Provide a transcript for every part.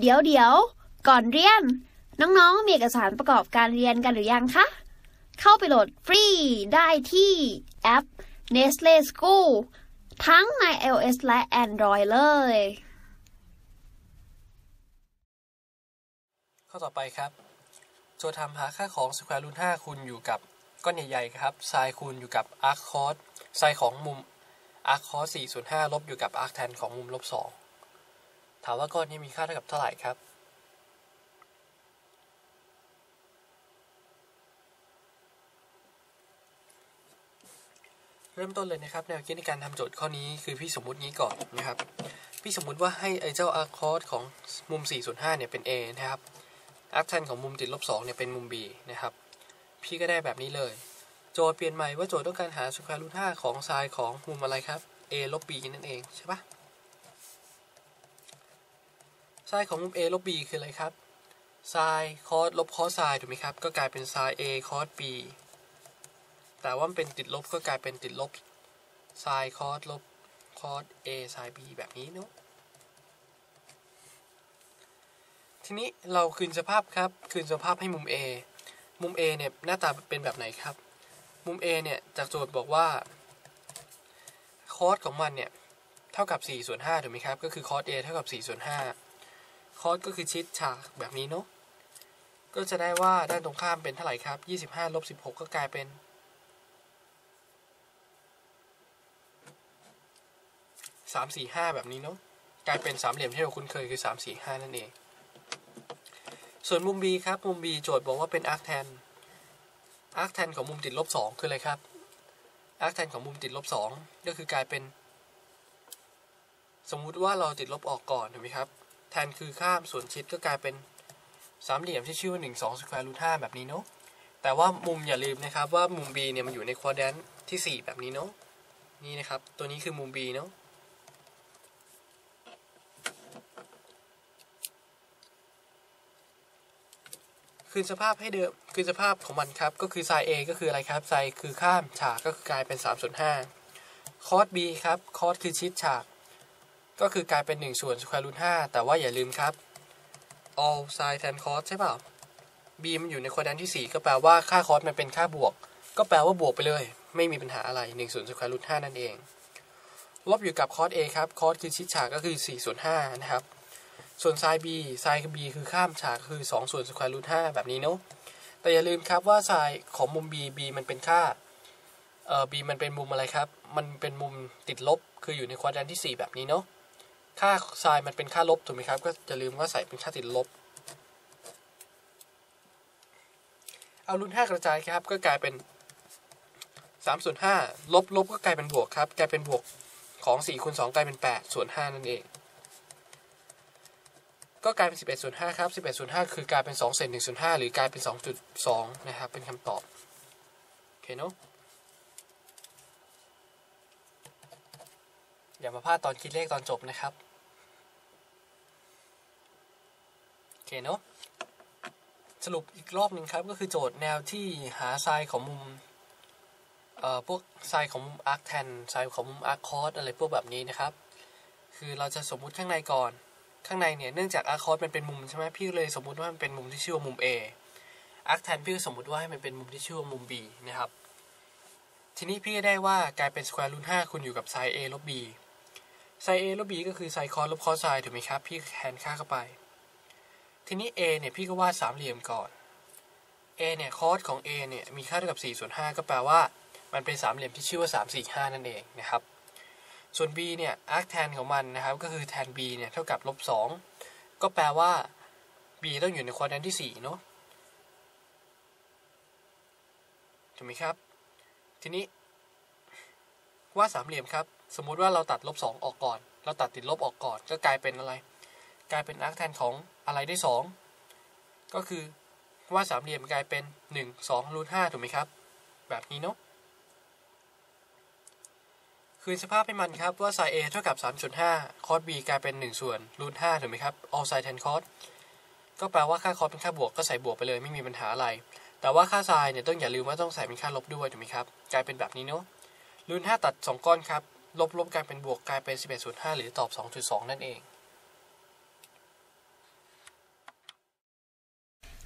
เดี๋ยวเดี๋ยวก่อนเรียน น้องๆ มีเอกสารประกอบการเรียนกันหรือยังคะ เข้าไปโหลดฟรีได้ที่แอป Nestle School ทั้งใน iOS และ Android เลย ข้อต่อไปครับ โจทย์ทำหาค่าของ square root 5คูณอยู่กับก้อนใหญ่ๆครับไซน์คูณอยู่กับ arccos ไซน์ของมุม arccos 4ส่วน5ลบอยู่กับ arctan ของมุมลบ2 ถามว่าก้อนนี้มีค่าเท่ากับเท่าไหร่ครับ เริ่มต้นเลยนะครับ แนวคิดในการทำโจทย์ข้อนี้คือพี่สมมุติงี้ก่อนนะครับ พี่สมมุติว่าให้ไอ้เจ้า arccos ของมุม4ส่วน5เนี่ยเป็น A นะครับ arctan ของมุมติดลบ2เนี่ยเป็นมุม B นะครับ พี่ก็ได้แบบนี้เลย โจทย์เปลี่ยนใหม่ว่าโจทย์ต้องการหา square root 5ของไซน์ของมุมอะไรครับ A ลบ B นั่นเองใช่ปะ ไซน์ของมุม A ลบ B คืออะไรครับไซน์ cos ลบ cos ไซน์ถูกไหมครับ ก็กลายเป็นไซน์ A คอส B แต่ว่ามันเป็นติดลบก็กลายเป็นติดลบไซน์คอสลบคอส A ไซน์ B แบบนี้เนาะทีนี้เราคืนสภาพครับ คืนสภาพให้มุม A มุม A เนี่ยหน้าตาเป็นแบบไหนครับ มุม A เนี่ยจากโจทย์บอกว่าคอสของมันเนี่ยเท่ากับ4ส่วน5ถูกไหมครับ ก็คือคอส A เท่ากับ4ส่วน5 คอสก็คือชิดฉากแบบนี้เนาะก็จะได้ว่าด้านตรงข้ามเป็นเท่าไหร่ครับ 25ลบ16 ก็กลายเป็น 3 4 5 แบบนี้เนาะกลายเป็นสามเหลี่ยมที่เราคุ้นเคยคือ 3 4 5 นั่นเอง ส่วนมุม B ครับ มุม B โจทย์บอกว่าเป็นอาร์คแทนอาร์คแทนของมุมติดลบ2คืออะไรครับอาร์คแทนของมุมติดลบ2ก็คือกลายเป็น สมมุติว่าเราติดลบออกก่อนถูกไหมครับ ทนคือข้ามส่วนชิดก็กลายเป็นสามเหลี่ยมที่ชื่อว่า1 2 square root 5แบบนี้เนาะแต่ว่ามุมอย่าลืมนะครับว่ามุม B เนี่ยมันอยู่ในควอแดนที่ 4 แบบนี้เนาะนี่นะครับ ตัวนี้คือมุม B เนาะคืนสภาพให้เดิมคืนสภาพของมันครับ ก็คือไซน์ A ก็คืออะไรครับไซน์คือข้ามฉากก็คือกลายเป็น3ส่วน5คอส B ครับคอสคือชิดฉาก ก็คือกลายเป็น1ส่วน square root 5แต่ว่าอย่าลืมครับ all sin tan cos ใช่เปล่า B มันอยู่ใน quadrant ที่ 4 ก็แปลว่าค่า cos มันเป็นค่าบวก ก็แปลว่าบวกไปเลย ไม่มีปัญหาอะไร1ส่วน square root 5นั่นเอง ลบอยู่กับคอส A ครับคอสคือชิดฉากก็คือ4ส่วน5นะครับ ส่วนไซน์ B ไซน์ B คือข้ามฉากคือ2ส่วนสแควร์รูท5แบบนี้เนาะแต่อย่าลืมครับว่าไซน์ของมุม B B มันเป็นค่าเอ่อ B มันเป็นมุมอะไรครับ มันเป็นมุมติดลบคืออยู่ในควอดรนที่ 4 แบบนี้เนาะ ค่าไซน์มันเป็นค่าลบถูกไหมครับ ก็อย่าลืมว่าใส่เป็นค่าติดลบ เอารุ่น 5 กระจายครับ ก็กลายเป็น3ส่วน5ลบลบก็กลายเป็นบวกครับ กลายเป็นบวกของ4คูณ2กลายเป็น8ส่วน5นั่นเอง ก็กลายเป็น 11ส่วน5ครับ11ส่วน5คือกลายเป็น2เศษ1ส่วน5หรือกลายเป็น 2.2 นะครับ เป็นคำตอบ โอเคเนาะ อย่ามาพลาดตอนคิดเลขตอนจบนะครับ โอเคเนาะสรุปอีกรอบหนึ่งครับ ก็คือโจทย์แนวที่หาไซน์ของมุมเอ่อพวกไซน์ของมุม arctan ไซน์ของมุม arccos อะไรพวกแบบนี้นะครับ คือเราจะสมมุติข้างในก่อน ข้างในเนี่ยเนื่องจาก arccos มันเป็นมุมใช่ไหมพี่เลยสมมุติว่ามันเป็นมุมที่ชื่อว่ามุม A arctan พี่ก็สมมุติว่าให้มันเป็นมุมที่ชื่อว่ามุม B นะครับทีนี้พี่ก็ได้ว่ากลายเป็น square root 5คูณอยู่กับไซน์ A ลบ B ไซน์ A ลบ B ก็คือไซน์ cos ลบ cos ไซน์ถูกไหมครับ พี่แทนค่าเข้าไป ทีนี้ A เนี่ยพี่ก็วาดสามเหลี่ยมก่อน A เนี่ยคอสของ A เนี่ยมีค่าเท่ากับ4ส่วน5ก็แปลว่า มันเป็นสามเหลี่ยมที่ชื่อว่า 3 4 5 นั่นเองนะครับ ส่วน B เนี่ยอาร์คแทนของมันนะครับก็คือแทน B เนี่ยเท่ากับลบ2ก็แปลว่า B ต้องอยู่ในควอดรนที่4เนาะถูกไหมครับ ทีนี้วาดสามเหลี่ยมครับ สมมุติว่าเราตัดลบ2ออกก่อน เราตัดติดลบออกก่อน ก็กลายเป็นอะไร กลายเป็นอาร์คแทนของอะไรได้ 2 ก็คือว่าสามเหลี่ยมกลายเป็น 1 2รูท5ถูกไหมครับ แบบนี้เนาะคืนสภาพให้มันครับว่าไซน์ A เท่ากับ 3.5 คอส B กลายเป็น 1 ส่วนรูท5ถูกไหมครับ all sin tan cos ก็แปลว่าค่าคอสเป็นค่าบวกก็ใส่บวกไปเลยไม่มีปัญหาอะไร แต่ว่าค่าไซเนี่ยต้องอย่าลืมว่าต้องใส่เป็นค่าลบด้วยถูกไหมครับ กลายเป็นแบบนี้เนาะรูท5ตัด 2 ก้อนครับ ลบลบกลายเป็นบวกกลายเป็น 11.5 หรือตอบ 2.2 นั่นเอง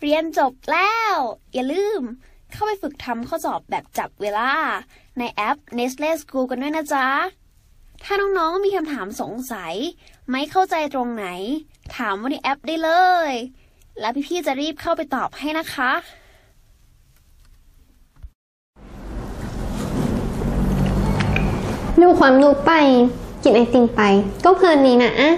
เรียนจบแล้ว อย่าลืมเข้าไปฝึกทำข้อสอบแบบจับเวลา ในแอป Nestle School กันด้วยนะจ๊ะ ถ้าน้องๆมีคำถามสงสัย ไม่เข้าใจตรงไหน ถามว่าในแอปได้เลย แล้วพี่ๆจะรีบเข้าไปตอบให้นะคะ ดูความรู้ไป กินไอติมไป ก็เพลินนี้นะอะ